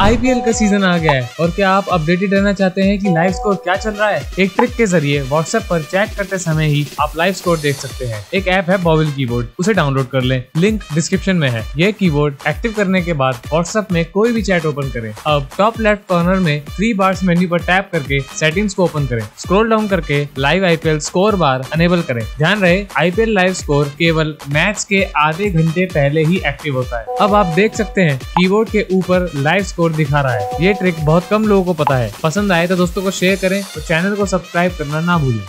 IPL का season आ गया है। और क्या आप अपडेटेड रहना चाहते हैं कि लाइव स्कोर क्या चल रहा है? एक ट्रिक के ज़रिए व्हाट्सएप पर चैट करते समय ही आप लाइव स्कोर देख सकते हैं। एक ऐप है बॉबिल कीबोर्ड उसे डाउनलोड कर लें। लिंक डिस्क्रिप्शन में है। यह कीबोर्ड एक्टिव करने के बाद व्हाट्सएप में कोई भी चैट ओपन करें। अब टॉप लेफ़्ट कॉर्नर में थ्री बार्स मेन्यू पर टैप करके सेटिंग्स को ओपन करें। स्क्रॉल डाउन करके live IPL score bar enable करें। ध्यान रहे आईपीएल लाइव स्कोर केवल मैच के आधे घंटे पहले ही एक्टिव होता है। अब आप देख सकते हैं कीबोर्ड के ऊपर लाइव स्कोर दिखा रहा है। ये ट्रिक बहुत कम लोगों को पता है। पसंद आए तो दोस्तों को शेयर करें और चैनल को सब्सक्राइब करना ना भूलें।